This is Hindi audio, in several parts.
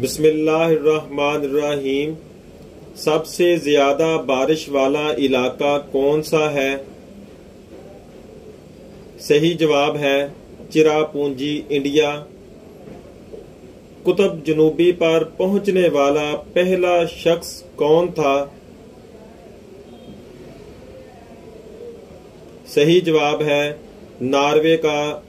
बिस्मिल्लाहिर्रहमानिर्रहीम। सबसे ज़्यादा बारिश वाला इलाका कौन सा है? सही जवाब है चिरापूंजी, इंडिया। कुतुब जनूबी पर पहुँचने वाला पहला शख्स कौन था? सही जवाब है नार्वे का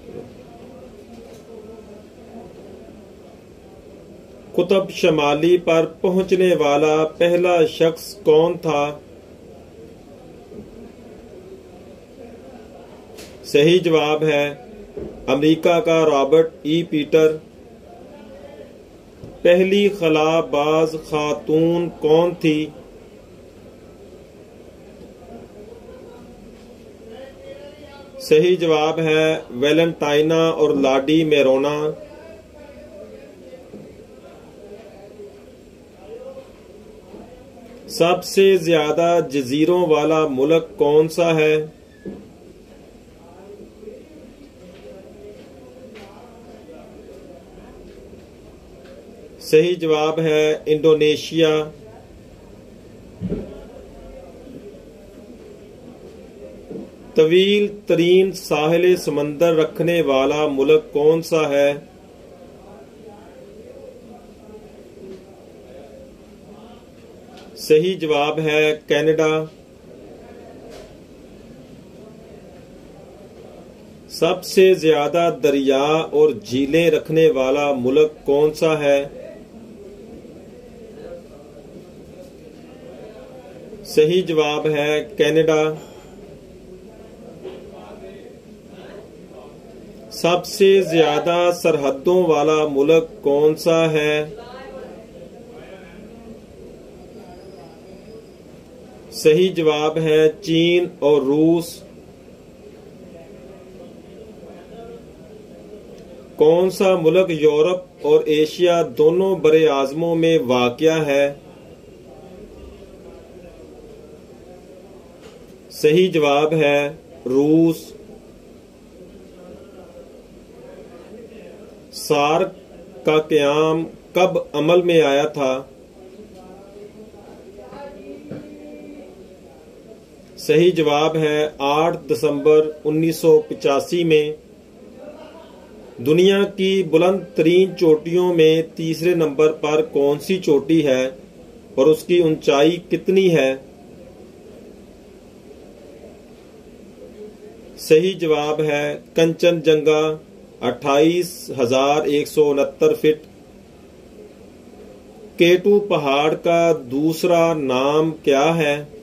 कुतुब शमाली पर पहुँचने वाला पहला शख्स कौन था? सही जवाब है अमेरिका का रॉबर्ट ई. पीटर। पहली खलाबाज खातून कौन थी? सही जवाब है वेलेंटाइना और लाडी मेरोना। सबसे ज़्यादा जजीरों वाला मुल्क कौन सा है? सही जवाब है इंडोनेशिया। तवील तरीन साहिल समंदर रखने वाला मुल्क कौन सा है? सही जवाब है कनाडा। सबसे ज़्यादा दरिया और झीलें रखने वाला मुल्क कौन सा है? सही जवाब है कनाडा। सबसे ज़्यादा सरहदों वाला मुल्क कौन सा है? सही जवाब है चीन और रूस। कौन सा मुल्क यूरोप और एशिया दोनों बड़े आजमों में वाक़ है? सही जवाब है रूस। सार्क का क्याम कब अमल में आया था? सही जवाब है 8 दिसंबर 1985 में। दुनिया की बुलंद तरीन चोटियों में तीसरे नंबर पर कौन सी चोटी है और उसकी ऊंचाई कितनी है? सही जवाब है कंचनजंगा, अट्ठाईस हज़ार एक सौ उनहत्तर फीट। केटू पहाड़ का दूसरा नाम क्या है?